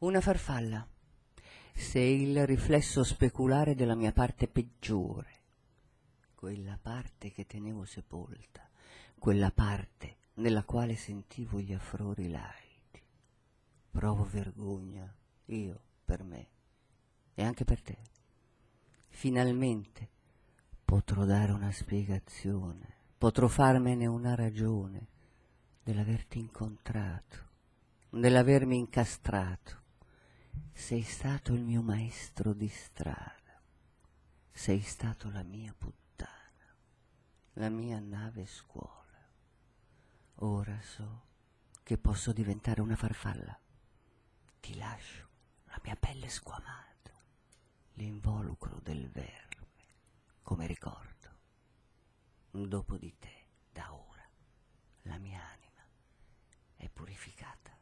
Una farfalla. Sei il riflesso speculare della mia parte peggiore, quella parte che tenevo sepolta, quella parte nella quale sentivo gli affrori laidi. Provo vergogna, io, per me, e anche per te. Finalmente potrò dare una spiegazione, potrò farmene una ragione dell'averti incontrato, dell'avermi incastrato. Sei stato il mio maestro di strada, sei stato la mia puttana, la mia nave scuola. Ora so che posso diventare una farfalla. Ti lascio la mia pelle squamata, l'involucro del verme, come ricordo. Dopo di te, da ora, la mia anima è purificata.